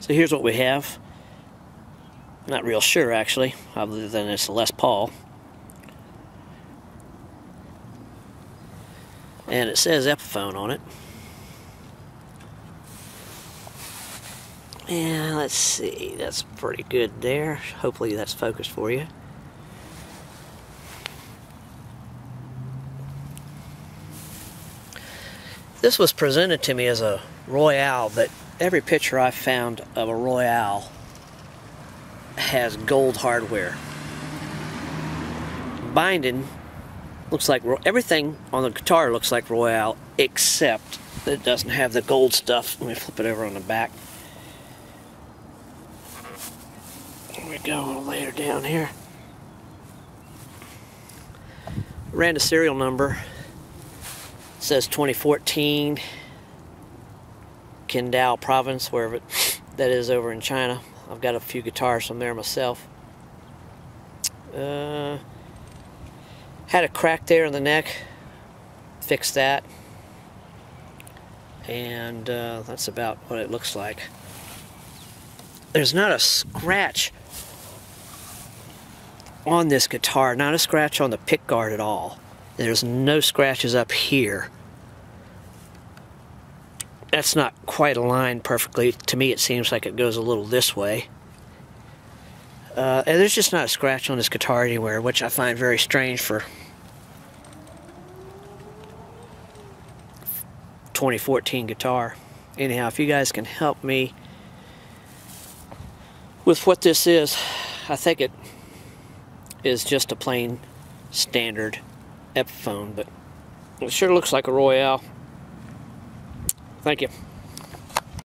So here's what we have. Not real sure actually, other than it's a Les Paul. And it says Epiphone on it. And let's see, that's pretty good there. Hopefully that's focused for you. This was presented to me as a Royale, but every picture I've found of a Royale has gold hardware. Binding looks like everything on the guitar looks like Royale, except that it doesn't have the gold stuff. Let me flip it over on the back. Here we go, a little later down here. Ran the serial number it says 2014 Qingdao province, wherever that is over in China. I've got a few guitars from there myself. Uh, had a crack there in the neck. Fixed that. And uh, that's about what it looks like. There's not a scratch on this guitar, not a scratch on the pick guard at all. There's no scratches up here. That's not quite aligned perfectly. To me, it seems like it goes a little this way. Uh, and there's just not a scratch on this guitar anywhere, which I find very strange for 2014 guitar. Anyhow, if you guys can help me with what this is, I think it is just a plain standard Epiphone, but it sure looks like a Royale. Thank you.